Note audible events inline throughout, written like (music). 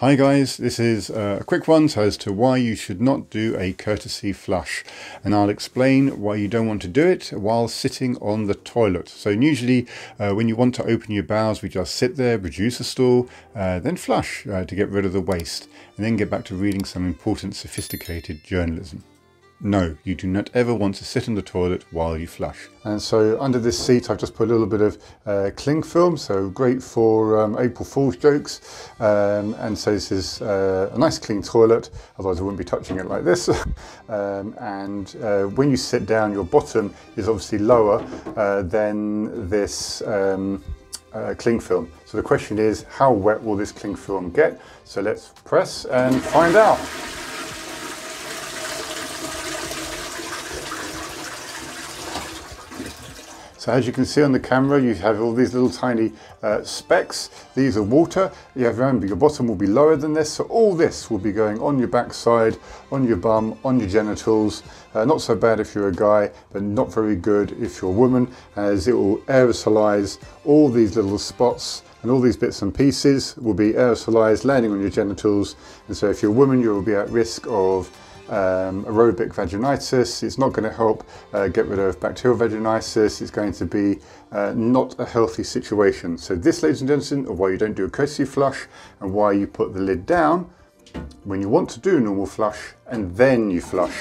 Hi guys, this is uh, a quick one as to why you should not do a courtesy flush and I'll explain why you don't want to do it while sitting on the toilet. So usually uh, when you want to open your bowels we just sit there, produce a stool, uh, then flush uh, to get rid of the waste and then get back to reading some important sophisticated journalism. No, you do not ever want to sit in the toilet while you flush. And so under this seat I've just put a little bit of uh, cling film, so great for um, April Fool's jokes. Um, and so this is uh, a nice clean toilet, otherwise I wouldn't be touching it like this. (laughs) um, and uh, when you sit down your bottom is obviously lower uh, than this um, uh, cling film. So the question is how wet will this cling film get? So let's press and find out. So as you can see on the camera, you have all these little tiny uh, specks. These are water. You have remember your bottom will be lower than this. So all this will be going on your backside, on your bum, on your genitals. Uh, not so bad if you're a guy, but not very good if you're a woman, as it will aerosolize all these little spots and all these bits and pieces will be aerosolized, landing on your genitals. And so if you're a woman, you will be at risk of um, aerobic vaginitis. It's not going to help uh, get rid of bacterial vaginitis. It's going to be uh, not a healthy situation. So this, ladies and gentlemen, is why you don't do a courtesy flush and why you put the lid down when you want to do normal flush and then you flush.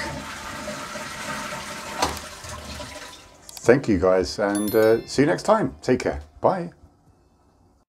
Thank you guys and uh, see you next time. Take care. Bye.